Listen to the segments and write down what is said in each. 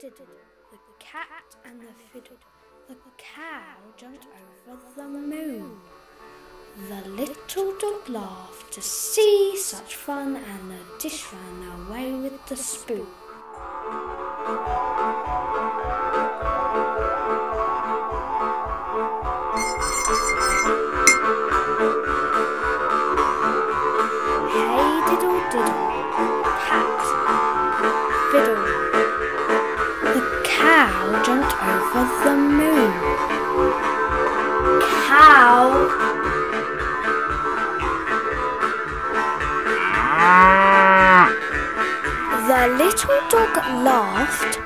diddle, the cat and the fiddle. The cow jumped over the moon. The little dog laughed to see such fun, and the dish ran away with the spoon. Hey diddle diddle, pat, fiddle. Jumped over the moon. Cow. The little dog laughed.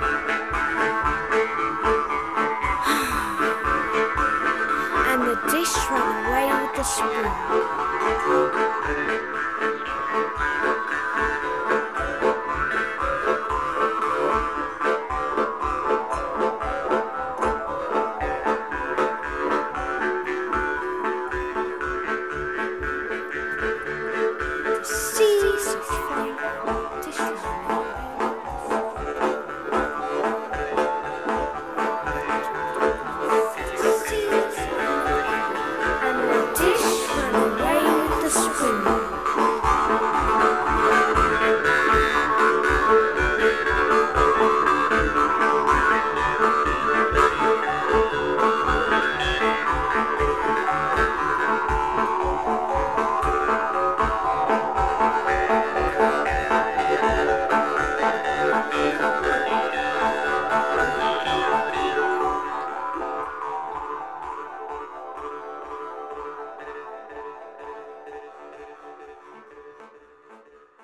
and the dish ran away with the spoon.